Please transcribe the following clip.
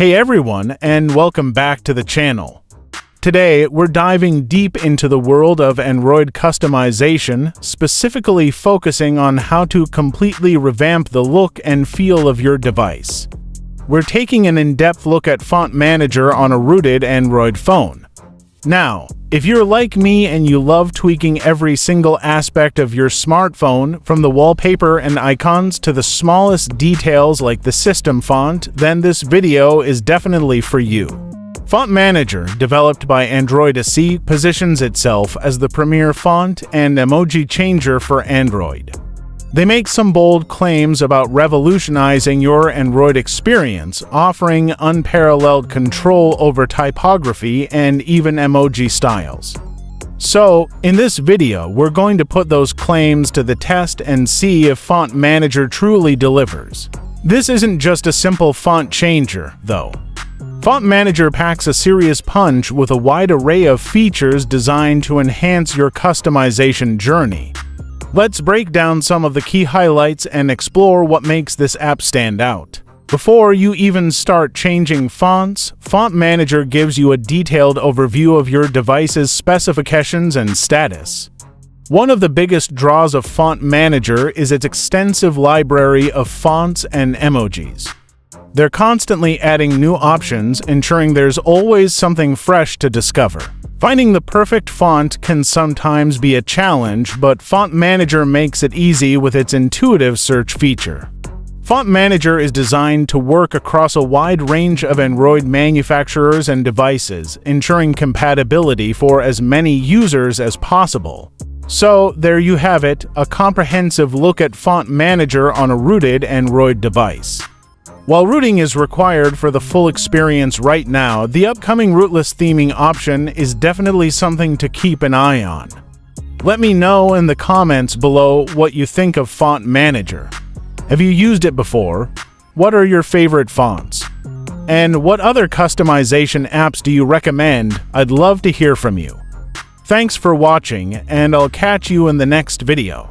Hey everyone, and welcome back to the channel. Today, we're diving deep into the world of Android customization, specifically focusing on how to completely revamp the look and feel of your device. We're taking an in-depth look at Font Manager on a rooted Android phone. Now, if you're like me and you love tweaking every single aspect of your smartphone, from the wallpaper and icons to the smallest details like the system font, then this video is definitely for you. Font Manager, developed by Androidacy, positions itself as the premier font and emoji changer for Android. They make some bold claims about revolutionizing your Android experience, offering unparalleled control over typography and even emoji styles. So, in this video, we're going to put those claims to the test and see if Font Manager truly delivers. This isn't just a simple font changer, though. Font Manager packs a serious punch with a wide array of features designed to enhance your customization journey. Let's break down some of the key highlights and explore what makes this app stand out. Before you even start changing fonts, Font Manager gives you a detailed overview of your device's specifications and status. One of the biggest draws of Font Manager is its extensive library of fonts and emojis. They're constantly adding new options, ensuring there's always something fresh to discover. Finding the perfect font can sometimes be a challenge, but Font Manager makes it easy with its intuitive search feature. Font Manager is designed to work across a wide range of Android manufacturers and devices, ensuring compatibility for as many users as possible. So, there you have it, a comprehensive look at Font Manager on a rooted Android device. While rooting is required for the full experience right now, the upcoming rootless theming option is definitely something to keep an eye on. Let me know in the comments below what you think of Font Manager. Have you used it before? What are your favorite fonts? And what other customization apps do you recommend? I'd love to hear from you. Thanks for watching, and I'll catch you in the next video.